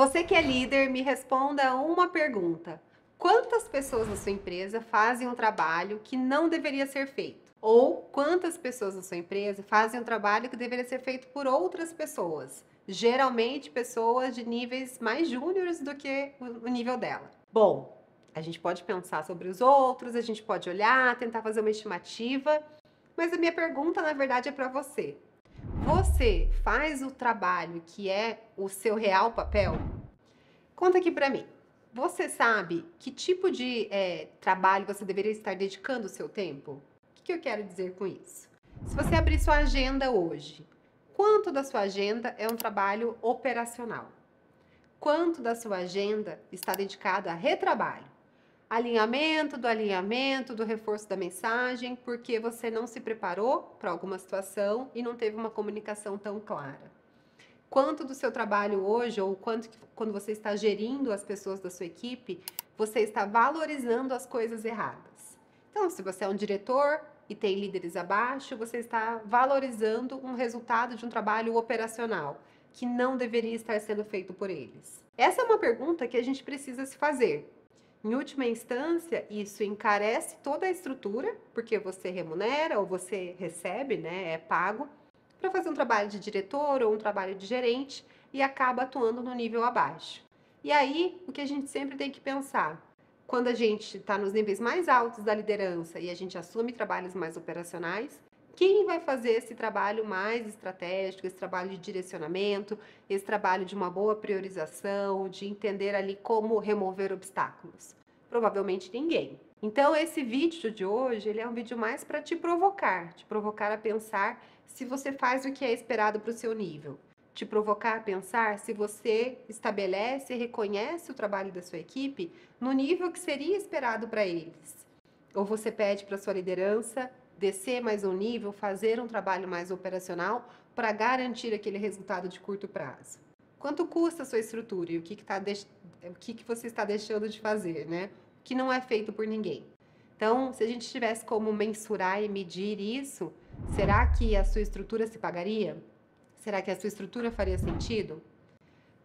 Você que é líder, me responda uma pergunta. Quantas pessoas na sua empresa fazem um trabalho que não deveria ser feito? Ou quantas pessoas na sua empresa fazem um trabalho que deveria ser feito por outras pessoas? Geralmente pessoas de níveis mais júniores do que o nível dela. Bom, a gente pode pensar sobre os outros, a gente pode olhar, tentar fazer uma estimativa, mas a minha pergunta, na verdade, é para você. Você faz o trabalho que é o seu real papel? Conta aqui para mim. Você sabe que tipo de é, trabalho você deveria estar dedicando o seu tempo? O que, que eu quero dizer com isso? Se você abrir sua agenda hoje, quanto da sua agenda é um trabalho operacional? Quanto da sua agenda está dedicado a retrabalho? Alinhamento do alinhamento, do reforço da mensagem, porque você não se preparou para alguma situação e não teve uma comunicação tão clara. Quanto do seu trabalho hoje, ou quanto quando você está gerindo as pessoas da sua equipe, você está valorizando as coisas erradas. Então, se você é um diretor e tem líderes abaixo, você está valorizando um resultado de um trabalho operacional que não deveria estar sendo feito por eles. Essa é uma pergunta que a gente precisa se fazer. Em última instância, isso encarece toda a estrutura, porque você remunera ou você recebe, né, é pago, para fazer um trabalho de diretor ou um trabalho de gerente e acaba atuando no nível abaixo. E aí, o que a gente sempre tem que pensar, quando a gente está nos níveis mais altos da liderança e a gente assume trabalhos mais operacionais, quem vai fazer esse trabalho mais estratégico, esse trabalho de direcionamento, esse trabalho de uma boa priorização, de entender ali como remover obstáculos? Provavelmente ninguém. Então esse vídeo de hoje, ele é um vídeo mais para te provocar, te provocar a pensar se você faz o que é esperado para o seu nível, te provocar a pensar se você estabelece e reconhece o trabalho da sua equipe no nível que seria esperado para eles. Ou você pede para sua liderança descer mais um nível, fazer um trabalho mais operacional para garantir aquele resultado de curto prazo. Quanto custa a sua estrutura e o que, que, tá de... o que, que você está deixando de fazer, né? Que não é feito por ninguém. Então, se a gente tivesse como mensurar e medir isso, será que a sua estrutura se pagaria? Será que a sua estrutura faria sentido?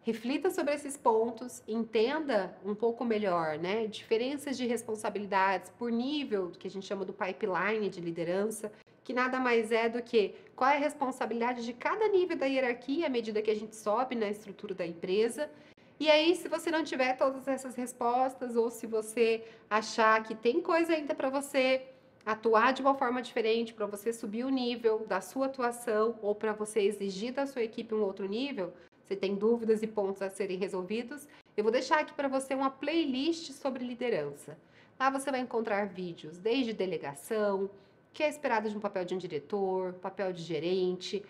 Reflita sobre esses pontos, entenda um pouco melhor, né? Diferenças de responsabilidades por nível, que a gente chama do pipeline de liderança, que nada mais é do que qual é a responsabilidade de cada nível da hierarquia à medida que a gente sobe na estrutura da empresa. E aí, se você não tiver todas essas respostas, ou se você achar que tem coisa ainda para você atuar de uma forma diferente, para você subir o nível da sua atuação, ou para você exigir da sua equipe um outro nível, você tem dúvidas e pontos a serem resolvidos, eu vou deixar aqui para você uma playlist sobre liderança. Lá você vai encontrar vídeos desde delegação, que é esperado de um papel de um diretor, papel de gerente,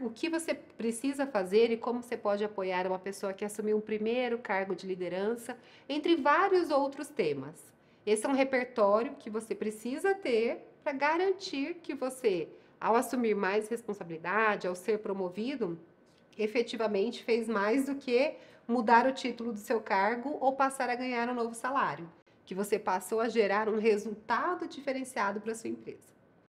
o que você precisa fazer e como você pode apoiar uma pessoa que assumiu um primeiro cargo de liderança, entre vários outros temas. Esse é um repertório que você precisa ter para garantir que você, ao assumir mais responsabilidade, ao ser promovido, efetivamente fez mais do que mudar o título do seu cargo ou passar a ganhar um novo salário, que você passou a gerar um resultado diferenciado para sua empresa.